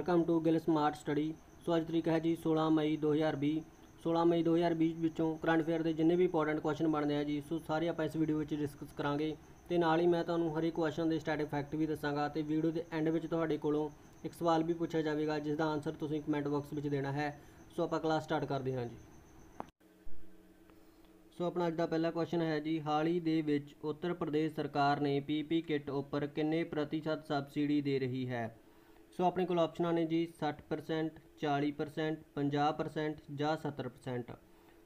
Welcome to Gill smart study so ਅੱਜ ਤਰੀਕ ਹੈ ਜੀ 16 ਮਈ 2020 16 ਮਈ 2020 ਵਿੱਚੋਂ ਕਰੰਟ ਅਫੇਅਰ ਦੇ ਜਿੰਨੇ ਵੀ ਇੰਪੋਰਟੈਂਟ ਕੁਐਸਚਨ ਬਣਦੇ ਆ ਜੀ, ਸੋ ਸਾਰੇ ਆਪਾਂ ਇਸ ਵੀਡੀਓ ਵਿੱਚ ਡਿਸਕਸ ਕਰਾਂਗੇ। ਤੇ ਨਾਲ ਹੀ ਮੈਂ ਤੁਹਾਨੂੰ ਹਰ ਇੱਕ ਕੁਐਸਚਨ ਦੇ ਸਟੈਟਿਕ ਫੈਕਟ ਵੀ ਦੱਸਾਂਗਾ ਤੇ ਵੀਡੀਓ ਦੇ ਐਂਡ ਵਿੱਚ ਤੁਹਾਡੇ ਕੋਲੋਂ ਇੱਕ ਸਵਾਲ ਵੀ ਪੁੱਛਿਆ ਜਾਵੇਗਾ, ਜਿਸ ਦਾ ਆਨਸਰ ਤੁਸੀਂ ਕਮੈਂਟ ਬਾਕਸ ਵਿੱਚ ਦੇਣਾ ਹੈ। ਸੋ ਆਪਾਂ ਕਲਾਸ ਸਟਾਰਟ ਕਰਦੇ ਹਾਂ ਜੀ। ਸੋ ਆਪਣਾ ਅੱਜ ਦਾ ਪਹਿਲਾ ਕੁਐਸਚਨ ਹੈ ਜੀ, ਹਾਲ ਹੀ ਦੇ ਵਿੱਚ ਉੱਤਰ ਪ੍ਰਦੇਸ਼ ਸਰਕਾਰ ਨੇ ਪੀਪੀ ਕਿੱਟ ਉੱਪਰ ਕਿੰਨੇ ਪ੍ਰਤੀਸ਼ਤ ਸਬਸਿਡੀ ਦੇ ਰਹੀ ਹੈ? ਸੋ ਆਪਣੇ ਕੋਲ ਆਪਸ਼ਨਾਂ ਨੇ ਜੀ 60% 40% 50% ਜਾਂ 70%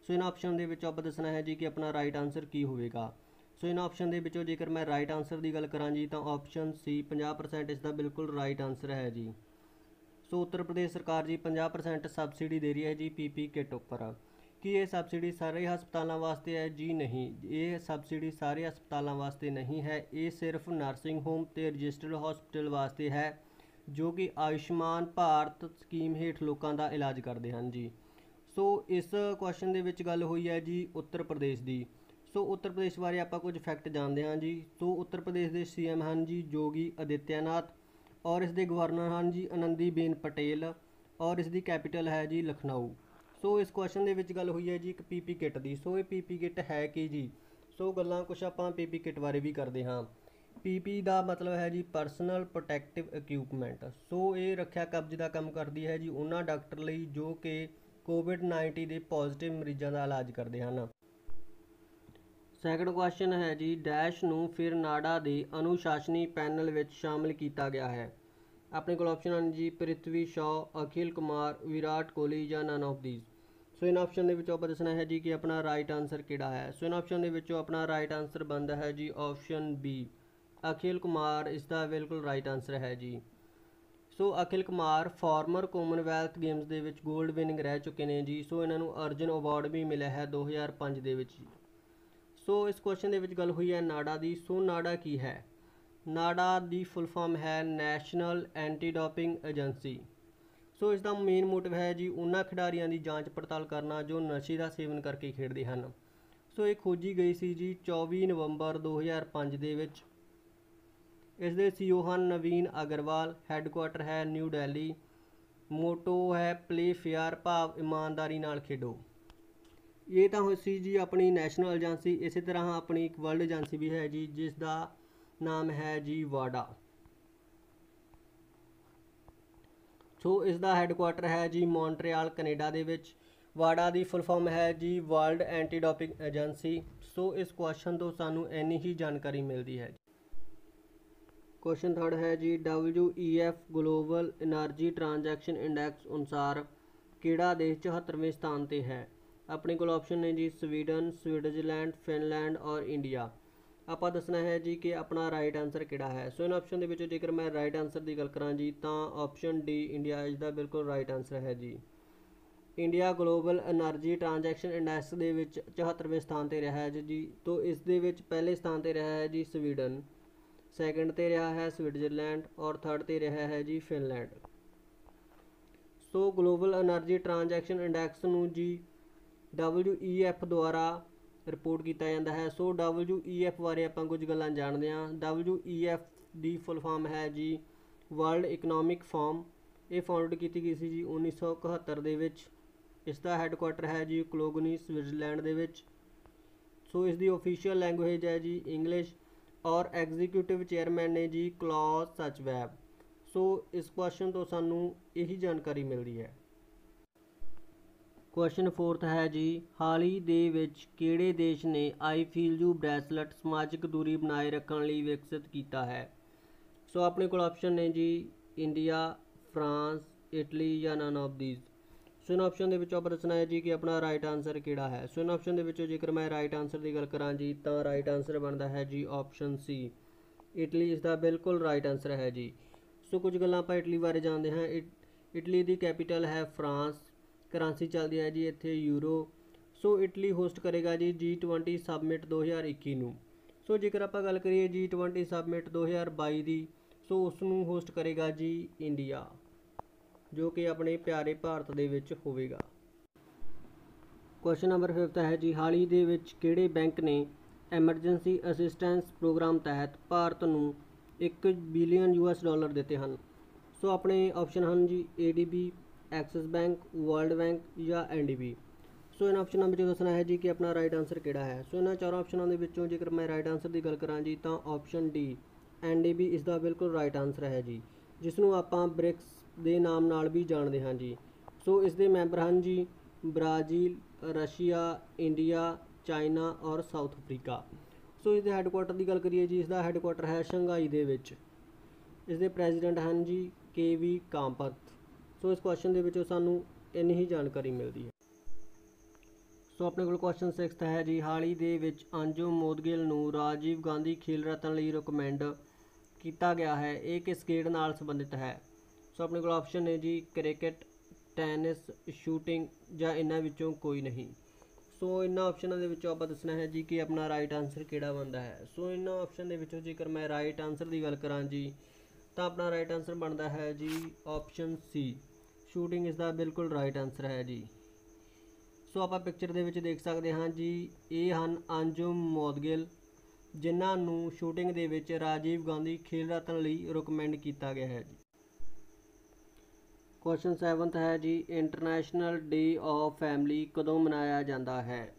ਸੋ ਇਹਨਾਂ ਆਪਸ਼ਨ ਦੇ ਵਿੱਚੋਂ ਆਪਾਂ ਦੱਸਣਾ ਹੈ ਜੀ ਕਿ ਆਪਣਾ ਰਾਈਟ ਆਨਸਰ ਕੀ ਹੋਵੇਗਾ। ਸੋ ਇਹਨਾਂ ਆਪਸ਼ਨ ਦੇ ਵਿੱਚੋਂ ਜੇਕਰ ਮੈਂ ਰਾਈਟ ਆਨਸਰ ਦੀ ਗੱਲ ਕਰਾਂ ਜੀ, ਤਾਂ ਆਪਸ਼ਨ ਸੀ 50% ਇਸ ਦਾ ਬਿਲਕੁਲ ਰਾਈਟ ਆਨਸਰ ਹੈ ਜੀ। ਸੋ ਉੱਤਰ ਪ੍ਰਦੇਸ਼ ਸਰਕਾਰ ਜੀ 50% ਸਬਸਿਡੀ ਦੇ ਰਹੀ ਹੈ ਜੀ ਪੀਪੀ ਕਿੱਟ ਉੱਪਰ। ਕੀ ਇਹ ਸਬਸਿਡੀ ਸਾਰੇ ਹਸਪਤਾਲਾਂ ਵਾਸਤੇ ਹੈ? ਜੀ ਨਹੀਂ। ਇਹ ਸਬਸਿਡੀ ਸਾਰੇ ਹਸਪਤਾਲਾਂ ਵਾਸਤੇ ਨਹੀਂ ਹੈ। ਇਹ ਸਿਰਫ ਨਰਸਿੰਗ ਹੋਮ ਤੇ ਰਜਿਸਟਰਡ ਹਸਪੀਟਲ ਵਾਸਤੇ ਹੈ। ਜੋ ਕਿ ਆਯੁਸ਼ਮਾਨ ਭਾਰਤ ਸਕੀਮ ਹੇਠ ਲੋਕਾਂ ਦਾ ਇਲਾਜ ਕਰਦੇ ਹਨ ਜੀ। ਸੋ ਇਸ ਕੁਐਸਚਨ ਦੇ ਵਿੱਚ ਗੱਲ ਹੋਈ ਹੈ ਜੀ ਉੱਤਰ ਪ੍ਰਦੇਸ਼ ਦੀ। ਸੋ ਉੱਤਰ ਪ੍ਰਦੇਸ਼ ਬਾਰੇ ਆਪਾਂ ਕੁਝ ਫੈਕਟ ਜਾਣਦੇ ਹਾਂ ਜੀ। ਸੋ ਉੱਤਰ ਪ੍ਰਦੇਸ਼ ਦੇ ਸੀਐਮ ਹਨ ਜੀ ਜੋਗੀ ਅਦਿੱਤਿਆਨਾਥ ਔਰ ਇਸ ਦੇ ਗਵਰਨਰ ਹਨ ਜੀ ਆਨੰਦੀਬੇਨ ਪਟੇਲ ਔਰ ਇਸ ਦੀ ਕੈਪੀਟਲ ਹੈ ਜੀ ਲਖਨਊ। ਸੋ ਇਸ ਕੁਐਸਚਨ ਦੇ ਵਿੱਚ ਗੱਲ ਹੋਈ ਹੈ ਜੀ ਇੱਕ ਪੀਪੀ ਕਿੱਟ ਦੀ। ਸੋ ਇਹ ਪੀਪੀ ਕਿੱਟ ਹੈ ਕੀ ਜੀ? ਸੋ ਗੱਲਾਂ ਕੁਝ ਆਪਾਂ ਪੀਪੀ ਕਿੱਟ ਬਾਰੇ ਵੀ ਕਰਦੇ ਹਾਂ। ਪੀਪੀ ਦਾ ਮਤਲਬ ਹੈ ਜੀ ਪਰਸਨਲ ਪ੍ਰੋਟੈਕਟਿਵ ਇਕਵਿਪਮੈਂਟ ਸੋ ਇਹ ਰੱਖਿਆ ਕਬਜ਼ ਦਾ ਕੰਮ ਕਰਦੀ ਹੈ ਜੀ ਉਹਨਾਂ ਡਾਕਟਰ ਲਈ ਜੋ ਕਿ ਕੋਵਿਡ-19 ਦੇ ਪੋਜ਼ਿਟਿਵ ਮਰੀਜ਼ਾਂ ਦਾ ਇਲਾਜ ਕਰਦੇ ਹਨ। ਸੈਕੰਡ ਕੁਐਸਚਨ ਹੈ ਜੀ ਡੈਸ਼ ਨੂੰ ਫਿਰ ਨਾਡਾ ਦੇ ਅਨੁਸ਼ਾਸਨੀ ਪੈਨਲ ਵਿੱਚ ਸ਼ਾਮਲ ਕੀਤਾ ਗਿਆ ਹੈ। ਆਪਣੇ ਕੋਲ ਆਪਸ਼ਨ ਹਨ ਜੀ ਪ੍ਰਿਥਵੀ ਸ਼ਾਅ ਅਖਿਲ ਕੁਮਾਰ, ਵਿਰਾਟ ਕੋਹਲੀ ਜਾਂ ਨਨ ਆਫ ਥੀਸ ਸੋ ਇਹਨਾਂ ਆਪਸ਼ਨ ਦੇ ਵਿੱਚੋਂ ਆਪਾਂ ਦੱਸਣਾ ਹੈ ਜੀ ਕਿ ਆਪਣਾ ਰਾਈਟ ਆਨਸਰ ਕਿਹੜਾ ਹੈ। ਸੋ ਇਹਨਾਂ ਆਪਸ਼ਨ ਦੇ ਵਿੱਚੋਂ ਆਪਣਾ ਰਾਈਟ ਆਨਸਰ ਬਣਦਾ ਹੈ ਜੀ ਆਪਸ਼ਨ ਬੀ ਅਖਿਲ ਕੁਮਾਰ, ਇਸ ਦਾ ਬਿਲਕੁਲ ਰਾਈਟ ਆਨਸਰ ਹੈ ਜੀ। So Akhil Kumar former Commonwealth Games ਦੇ ਵਿੱਚ 골ਡ ਵਿਨਿੰਗ ਰਹਿ ਚੁੱਕੇ ਨੇ ਜੀ। ਸੋ ਇਹਨਾਂ ਨੂੰ ਅਰਜਨ ਅਵਾਰਡ ਵੀ ਮਿਲਿਆ ਹੈ 2005 ਦੇ ਵਿੱਚ ਸੋ ਇਸ ਕੁਐਸਚਨ ਦੇ ਵਿੱਚ ਗੱਲ ਹੋਈ ਹੈ ਨਾਡਾ ਦੀ। ਸੋ ਨਾਡਾ ਕੀ ਹੈ? ਨਾਡਾ ਦੀ ਫੁੱਲ ਫਾਰਮ ਹੈ National Anti Doping Agency so ਇਸ ਦਾ ਮੇਨ ਮੋਟਿਵ ਹੈ ਜੀ ਉਹਨਾਂ ਖਿਡਾਰੀਆਂ ਦੀ ਜਾਂਚ ਪੜਤਾਲ ਕਰਨਾ ਜੋ ਨਸ਼ੇ ਦਾ ਸੇਵਨ ਕਰਕੇ ਖੇਡਦੇ ਹਨ। ਸੋ ਇਹ ਖੋਜੀ ਗਈ ਸੀ ਜੀ 24 ਨਵੰਬਰ 2005 ਦੇ ਵਿੱਚ। ਇਸ ਦੇ ਸੀਓ ਹਨ ਨਵੀਨ ਅਗਰਵਾਲ ਹੈੱਡਕੁਆਟਰ ਹੈ ਨਿਊ ਦਿੱਲੀ, ਮੋਟੋ ਹੈ ਪਲੇ ਫੇਅਰ ਭਾਵ ਇਮਾਨਦਾਰੀ ਨਾਲ ਖੇਡੋ। ਇਹ ਤਾਂ ਹੋਈ ਸੀ ਜੀ ਆਪਣੀ ਨੈਸ਼ਨਲ ਏਜੰਸੀ ਇਸੇ ਤਰ੍ਹਾਂ ਆਪਣੀ ਇੱਕ ਵਰਲਡ ਏਜੰਸੀ ਵੀ ਹੈ ਜੀ, ਜਿਸ ਦਾ ਨਾਮ ਹੈ ਜੀ ਵਾਡਾ। ਸੋ ਇਸ ਦਾ ਹੈੱਡਕੁਆਟਰ ਹੈ ਜੀ ਮੌਂਟਰੀਅਲ ਕੈਨੇਡਾ ਦੇ ਵਿੱਚ। ਵਾਡਾ ਦੀ ਫੁੱਲ ਫਾਰਮ ਹੈ ਜੀ World Anti Doping Agency so ਇਸ ਕੁਐਸਚਨ ਤੋਂ ਸਾਨੂੰ ਇੰਨੀ ਹੀ ਜਾਣਕਾਰੀ ਮਿਲਦੀ ਹੈ। ਕੁਐਸਚਨ 3 ਹੈ ਜੀ WEF Global Energy Transition Index ਅਨੁਸਾਰ ਕਿਹੜਾ ਦੇਸ਼ 74ਵੇਂ ਸਥਾਨ ਤੇ ਹੈ ਆਪਣੇ ਕੋਲ ਆਪਸ਼ਨ ਨੇ ਜੀ ਸਵੀਡਨ ਸਵਿਟਜ਼ਰਲੈਂਡ ਫਿਨਲੈਂਡ ਔਰ ਇੰਡੀਆ ਆਪਾਂ ਦੱਸਣਾ ਹੈ ਜੀ ਕਿ ਆਪਣਾ ਰਾਈਟ ਆਨਸਰ ਕਿਹੜਾ ਹੈ ਸੋ ਇਨ ਆਪਸ਼ਨ ਦੇ ਵਿੱਚ ਜੇਕਰ ਮੈਂ ਰਾਈਟ ਆਨਸਰ ਦੀ ਗੱਲ ਕਰਾਂ ਜੀ ਤਾਂ ਆਪਸ਼ਨ ਡੀ ਇੰਡੀਆ ਇਸ ਦਾ ਬਿਲਕੁਲ ਰਾਈਟ ਆਨਸਰ ਹੈ ਜੀ India Global Energy Transition Index ਦੇ ਵਿੱਚ 74ਵੇਂ ਸਥਾਨ ਤੇ ਰਿਹਾ ਹੈ ਜੀ ਤੋਂ ਇਸ ਦੇ ਵਿੱਚ ਪਹਿਲੇ ਸਥਾਨ ਤੇ ਰਿਹਾ ਹੈ ਜੀ ਸਵੀਡਨ ਸੈਕੰਡ ਤੇ ਰਿਹਾ ਹੈ ਸਵਿਟਜ਼ਰਲੈਂਡ ਔਰ ਥਰਡ ਤੇ ਰਿਹਾ ਹੈ ਜੀ Finland. So Global Energy Transition Index ਨੂੰ ਜੀ WEF ਦੁਆਰਾ ਰਿਪੋਰਟ ਕੀਤਾ ਜਾਂਦਾ ਹੈ। ਸੋ WEF ਬਾਰੇ ਆਪਾਂ ਕੁਝ ਗੱਲਾਂ ਜਾਣਦੇ ਹਾਂ। WEF ਦੀ ਫੁੱਲ ਫਾਰਮ ਹੈ ਜੀ ਵਰਲਡ ਇਕਨੋਮਿਕ ਫੋਰਮ। ਇਹ ਫਾਊਂਡ ਕੀਤੀ ਗਈ ਸੀ ਜੀ 1971 ਦੇ ਵਿੱਚ। ਇਸ ਦਾ ਹੈੱਡਕੁਆਟਰ ਹੈ ਜੀ ਕਲੋਗਨੀ ਸਵਿਟਜ਼ਰਲੈਂਡ ਦੇ ਵਿੱਚ। ਸੋ ਇਸ ਦੀ ਅਫੀਸ਼ੀਅਲ ਲੈਂਗੁਏਜ ਹੈ ਜੀ ਇੰਗਲਿਸ਼। ਔਰ ਐਗਜ਼ੀਕਿਊਟਿਵ ਚੇਅਰਮੈਨ ਨੇ ਜੀ ਕਲੌਸ ਸਚਵੈਬ। ਸੋ ਇਸ ਕੁਐਸਚਨ ਤੋਂ ਸਾਨੂੰ ਇਹੀ ਜਾਣਕਾਰੀ ਮਿਲਦੀ ਹੈ। ਕੁਐਸਚਨ 4th ਹੈ ਜੀ, ਹਾਲ ਹੀ ਦੇ ਵਿੱਚ ਕਿਹੜੇ ਦੇਸ਼ ਨੇ ਆਈ ਫੀਲ ਯੂ ਬ੍ਰੈਸਲੇਟ ਸਮਾਜਿਕ ਦੂਰੀ ਬਣਾਏ ਰੱਖਣ ਲਈ ਵਿਕਸਿਤ ਕੀਤਾ ਹੈ? ਸੋ ਆਪਣੇ ਕੋਲ ਆਪਸ਼ਨ ਨੇ ਜੀ ਇੰਡੀਆ ਫਰਾਂਸ ਇਟਲੀ ਜਾਂ ਨਨ ਆਫ ਥੀਸ ਸੋ ਇਹਨਾਂ ਆਪਸ਼ਨ ਦੇ ਵਿੱਚੋਂ ਆਪਾਂ ਦੱਸਣਾ ਹੈ ਜੀ ਕਿ ਆਪਣਾ ਰਾਈਟ ਆਨਸਰ ਕਿਹੜਾ ਹੈ? ਸੋ ਇਹਨਾਂ ਆਪਸ਼ਨ ਦੇ ਵਿੱਚੋਂ ਜੇਕਰ ਮੈਂ ਰਾਈਟ ਆਨਸਰ ਦੀ ਗੱਲ ਕਰਾਂ ਜੀ, ਤਾਂ ਰਾਈਟ ਆਨਸਰ ਬਣਦਾ ਹੈ ਜੀ ਆਪਸ਼ਨ ਸੀ ਇਟਲੀ ਇਸ ਦਾ ਬਿਲਕੁਲ ਰਾਈਟ ਆਨਸਰ ਹੈ ਜੀ। ਸੋ ਕੁਝ ਗੱਲਾਂ ਆਪਾਂ ਇਟਲੀ ਬਾਰੇ ਜਾਣਦੇ ਹਾਂ। ਇਟਲੀ ਦੀ ਕੈਪੀਟਲ ਹੈ ਫਰਾਂਸ। ਕਰੰਸੀ ਚੱਲਦੀ ਹੈ ਜੀ ਇੱਥੇ ਯੂਰੋ। ਸੋ ਇਟਲੀ ਹੋਸਟ ਕਰੇਗਾ ਜੀ G20 ਸਬਮਿਟ 2021 ਨੂੰ। ਸੋ ਜੇਕਰ ਆਪਾਂ ਗੱਲ ਕਰੀਏ G20 ਸਬਮਿਟ 2022 ਦੀ ਸੋ ਉਸ ਨੂੰ ਹੋਸਟ ਕਰੇਗਾ ਜੀ ਇੰਡੀਆ ਜੋ ਕਿ ਆਪਣੇ ਪਿਆਰੇ ਭਾਰਤ ਦੇ ਵਿੱਚ ਹੋਵੇਗਾ। ਕੁਐਸਚਨ ਨੰਬਰ 5 ਹੈ ਜੀ, ਹਾਲ ਹੀ ਦੇ ਵਿੱਚ ਕਿਹੜੇ ਬੈਂਕ ਨੇ ਐਮਰਜੈਂਸੀ ਅਸਿਸਟੈਂਸ ਪ੍ਰੋਗਰਾਮ ਤਹਿਤ ਭਾਰਤ ਨੂੰ 1 ਬਿਲੀਅਨ ਯੂਐਸ ਡਾਲਰ ਦਿੱਤੇ ਹਨ? ਸੋ ਆਪਣੇ ਆਪਸ਼ਨ ਹਨ ਜੀ ADB Axis Bank World Bank ਜਾਂ NDB ਸੋ ਇਹਨਾਂ ਆਪਸ਼ਨਾਂ ਵਿੱਚੋਂ ਦੱਸਣਾ ਹੈ ਜੀ ਕਿ ਆਪਣਾ ਰਾਈਟ ਆਨਸਰ ਕਿਹੜਾ ਹੈ? ਸੋ ਇਹਨਾਂ ਚਾਰ ਆਪਸ਼ਨਾਂ ਦੇ ਵਿੱਚੋਂ ਜੇਕਰ ਮੈਂ ਰਾਈਟ ਆਨਸਰ ਦੀ ਗੱਲ ਕਰਾਂ ਜੀ, ਤਾਂ ਆਪਸ਼ਨ ਡੀ NDB ਇਸ ਦਾ ਬਿਲਕੁਲ ਰਾਈਟ ਆਨਸਰ ਹੈ ਜੀ। ਜਿਸ ਨੂੰ ਆਪਾਂ ਬ੍ਰਿਕਸ ਦੇ ਨਾਮ ਨਾਲ ਵੀ ਜਾਣਦੇ ਹਾਂ ਜੀ। ਸੋ ਇਸ ਦੇ ਮੈਂਬਰ ਹਨ ਜੀ ਬ੍ਰਾਜ਼ੀਲ, ਰਸ਼ੀਆ, ਇੰਡੀਆ, ਚਾਈਨਾ ਔਰ ਸਾਊਥ ਅਫਰੀਕਾ। ਸੋ ਇਸ ਦੇ ਹੈੱਡਕੁਆਟਰ ਦੀ ਗੱਲ ਕਰੀਏ ਜੀ ਇਸ ਦਾ ਹੈੱਡਕੁਆਟਰ ਹੈ ਸ਼ੰਘਾਈ ਦੇ ਵਿੱਚ। ਇਸ ਦੇ ਪ੍ਰੈਜ਼ੀਡੈਂਟ ਹਨ ਜੀ ਕੇ ਵੀ ਕਾਂਪਤ। ਸੋ ਇਸ ਕੁਐਸਚਨ ਦੇ ਵਿੱਚੋਂ ਸਾਨੂੰ ਇੰਨੀ ਹੀ ਜਾਣਕਾਰੀ ਮਿਲਦੀ ਹੈ। ਸੋ ਆਪਣੇ ਕੋਲ ਕੁਐਸਚਨ 6th ਹੈ ਜੀ, ਹਾਲ ਹੀ ਦੇ ਵਿੱਚ ਅੰਜੁਮ ਮੋਦਗਿਲ ਨੂੰ ਰਾਜੀਵ ਗਾਂਧੀ ਖੇਲ ਰਤਨ ਲਈ ਰეკਮੈਂਡ ਕੀਤਾ ਗਿਆ ਹੈ। ਇਹ ਕਿਸ ਖੇਡ ਨਾਲ ਸੰਬੰਧਿਤ ਹੈ? ਸੋ ਆਪਣੇ ਕੋਲ ਆਪਸ਼ਨ ਨੇ ਜੀ ਕ੍ਰਿਕਟ, ਟੈਨਿਸ ਸ਼ੂਟਿੰਗ ਜਾਂ ਇਹਨਾਂ ਵਿੱਚੋਂ ਕੋਈ ਨਹੀਂ। ਸੋ ਇਹਨਾਂ ਆਪਸ਼ਨਾਂ ਦੇ ਵਿੱਚੋਂ ਆਪਾਂ ਦੱਸਣਾ ਹੈ ਜੀ ਕਿ ਆਪਣਾ ਰਾਈਟ ਆਨਸਰ ਕਿਹੜਾ ਬਣਦਾ ਹੈ। ਸੋ ਇਹਨਾਂ ਆਪਸ਼ਨ ਦੇ ਵਿੱਚੋਂ ਜੇਕਰ ਮੈਂ ਰਾਈਟ ਆਨਸਰ ਦੀ ਗੱਲ ਕਰਾਂ ਜੀ, ਤਾਂ ਆਪਣਾ ਰਾਈਟ ਆਨਸਰ ਬਣਦਾ ਹੈ ਜੀ ਆਪਸ਼ਨ ਸੀ ਸ਼ੂਟਿੰਗ ਇਸ ਦਾ ਬਿਲਕੁਲ ਰਾਈਟ ਆਨਸਰ ਹੈ ਜੀ। ਸੋ ਆਪਾਂ ਪਿਕਚਰ ਦੇ ਵਿੱਚ ਦੇਖ ਸਕਦੇ ਹਾਂ ਜੀ, ਇਹ ਹਨ ਅੰਜੁਮ ਮੋਦਗਿਲ, ਜਿਨ੍ਹਾਂ ਨੂੰ ਸ਼ੂਟਿੰਗ ਦੇ ਵਿੱਚ ਰਾਜੀਵ ਗਾਂਧੀ ਖੇਲ ਰਤਨ ਲਈ ਰეკਮੈਂਡ ਕੀਤਾ ਗਿਆ ਹੈ ਜੀ। ਕੁਐਸਚਨ 7th ਹੈ ਜੀ ਇੰਟਰਨੈਸ਼ਨਲ ਡੇ ਆਫ ਫੈਮਿਲੀ ਕਦੋਂ ਮਨਾਇਆ ਜਾਂਦਾ ਹੈ?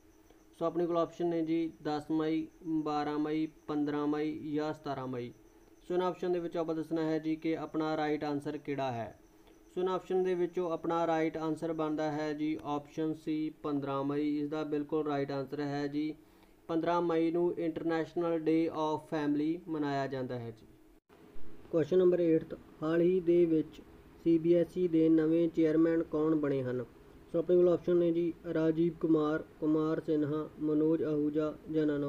ਸੋ ਆਪਣੇ ਕੋਲ ਆਪਸ਼ਨ ਨੇ ਜੀ 10 ਮਈ 12 ਮਈ 15 ਮਈ ਜਾਂ 17 ਮਈ। ਸੋ ਇਹਨਾਂ ਆਪਸ਼ਨ ਦੇ ਵਿੱਚੋਂ ਆਪਾਂ ਦੱਸਣਾ ਹੈ ਜੀ ਕਿ ਆਪਣਾ ਰਾਈਟ ਆਨਸਰ ਕਿਹੜਾ ਹੈ? ਸੋ ਇਹਨਾਂ ਆਪਸ਼ਨ ਦੇ ਵਿੱਚੋਂ ਆਪਣਾ ਰਾਈਟ ਆਨਸਰ ਬਣਦਾ ਹੈ ਜੀ ਆਪਸ਼ਨ ਸੀ 15 ਮਈ। ਇਸ ਦਾ ਬਿਲਕੁਲ ਰਾਈਟ ਆਨਸਰ ਹੈ ਜੀ 15 ਮਈ ਨੂੰ ਇੰਟਰਨੈਸ਼ਨਲ ਡੇ ਆਫ ਫੈਮਿਲੀ ਮਨਾਇਆ ਜਾਂਦਾ ਹੈ ਜੀ। ਕੁਐਸਚਨ ਨੰਬਰ 8 ਹਾਲ ਹੀ ਦੇ ਵਿੱਚ ਸੀਬੀਐਸਈ ਦੇ ਨਵੇਂ ਚੇਅਰਮੈਨ ਕੌਣ ਬਣੇ ਹਨ? ਸੋ ਆਪਣੇ ਕੋਲ ਆਪਸ਼ਨ ਨੇ ਜੀ, ਰਾਜੀਵ ਕੁਮਾਰ ਕੁਮਾਰ ਸਿਨਹਾ, ਮਨੋਜ ਆਹੂਜਾ ਜਾਂ ਨਨ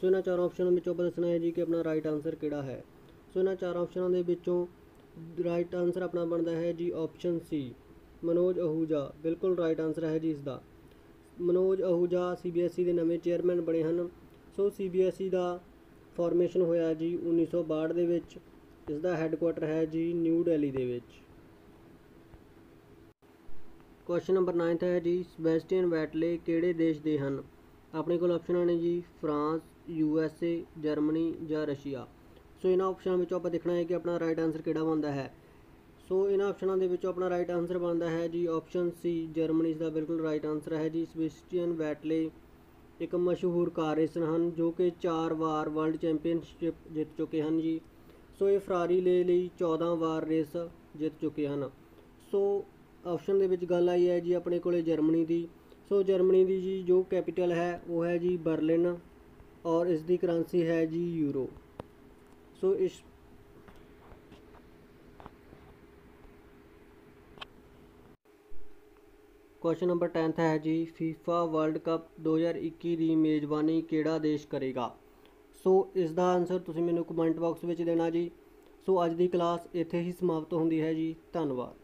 ਸੋ ਇਹਨਾਂ ਚਾਰ ਆਪਸ਼ਨਾਂ ਵਿੱਚੋਂ ਆਪਾਂ ਦੱਸਣਾ ਹੈ ਜੀ ਕਿ ਆਪਣਾ ਰਾਈਟ ਆਨਸਰ ਕਿਹੜਾ ਹੈ। ਸੋ ਇਹਨਾਂ ਚਾਰ ਆਪਸ਼ਨਾਂ ਦੇ ਵਿੱਚੋਂ ਰਾਈਟ ਆਨਸਰ ਆਪਣਾ ਬਣਦਾ ਹੈ ਜੀ ਆਪਸ਼ਨ ਸੀ ਮਨੋਜ ਆਹੂਜਾ। ਬਿਲਕੁਲ ਰਾਈਟ ਆਨਸਰ ਹੈ ਜੀ ਇਸ ਦਾ ਮਨੋਜ ਆਹੂਜਾ ਸੀਬੀਐਸਈ ਦੇ ਨਵੇਂ ਚੇਅਰਮੈਨ ਬਣੇ ਹਨ। ਸੋ ਸੀਬੀਐਸਈ ਦਾ ਫਾਰਮੇਸ਼ਨ ਹੋਇਆ ਜੀ 1962 ਦੇ ਵਿੱਚ। ਇਸ ਦਾ ਹੈੱਡਕੁਆਟਰ ਹੈ ਜੀ ਨਿਊ ਦਿੱਲੀ ਦੇ ਵਿੱਚ। ਕੁਐਸਚਨ ਨੰਬਰ 9 ਹੈ ਜੀ ਸਬੈਸਟੀਅਨ ਵੈਟਲੇ ਕਿਹੜੇ ਦੇਸ਼ ਦੇ ਹਨ? ਆਪਣੇ ਕੋਲ ਆਪਸ਼ਨਾਂ ਨੇ ਜੀ France U S A Germany ਜਾਂ ਰਸ਼ੀਆ ਸੋ ਇਹਨਾਂ ਆਪਸ਼ਨਾਂ ਵਿੱਚੋਂ ਆਪਾਂ ਦੇਖਣਾ ਹੈ ਕਿ ਆਪਣਾ ਰਾਈਟ ਆਨਸਰ ਕਿਹੜਾ ਬਣਦਾ ਹੈ। ਸੋ ਇਹਨਾਂ ਆਪਸ਼ਨਾਂ ਦੇ ਵਿੱਚੋਂ ਆਪਣਾ ਰਾਈਟ ਆਨਸਰ ਬਣਦਾ ਹੈ ਜੀ ਆਪਸ਼ਨ ਸੀ ਜਰਮਨੀ ਇਸ ਦਾ ਬਿਲਕੁਲ ਰਾਈਟ ਆਨਸਰ ਹੈ ਜੀ ਸਬੈਸਟੀਅਨ ਵੈਟਲੇ ਇੱਕ ਮਸ਼ਹੂਰ ਕਾਰ ਰੇਸਰ ਹਨ ਜੋ ਕਿ 4 ਵਾਰ ਵਰਲਡ ਚੈਂਪੀਅਨਸ਼ਿਪ ਜਿੱਤ ਚੁੱਕੇ ਹਨ ਜੀ। ਸੋ ਇਹ ਫਰਾਰੀ ਲੈ ਲਈ 14 ਵਾਰ ਰੇਸ ਜਿੱਤ ਚੁੱਕੇ ਹਨ। ਸੋ ਆਪਸ਼ਨ ਦੇ ਵਿੱਚ ਗੱਲ ਆਈ ਹੈ ਜੀ ਆਪਣੇ ਕੋਲੇ ਜਰਮਨੀ ਦੀ। ਸੋ ਜਰਮਨੀ ਦੀ ਜੀ ਜੋ ਕੈਪੀਟਲ ਹੈ, ਉਹ ਹੈ ਜੀ ਬਰਲਿਨ ਔਰ ਇਸ ਦੀ ਕਰੰਸੀ ਹੈ ਜੀ ਯੂਰੋ। ਸੋ ਇਸ ਕੁਐਸਚਨ ਨੰਬਰ 10 ਹੈ ਜੀ, ਫੀਫਾ ਵਰਲਡ ਕੱਪ 2021 ਦੀ ਮੇਜ਼ਬਾਨੀ ਕਿਹੜਾ ਦੇਸ਼ ਕਰੇਗਾ? ਸੋ ਇਸ ਦਾ ਆਨਸਰ ਤੁਸੀਂ ਮੈਨੂੰ ਕਮੈਂਟ ਬਾਕਸ ਵਿੱਚ ਦੇਣਾ ਜੀ। ਸੋ ਅੱਜ ਦੀ ਕਲਾਸ ਇੱਥੇ ਹੀ ਸਮਾਪਤ ਹੁੰਦੀ ਹੈ ਜੀ। ਧੰਨਵਾਦ।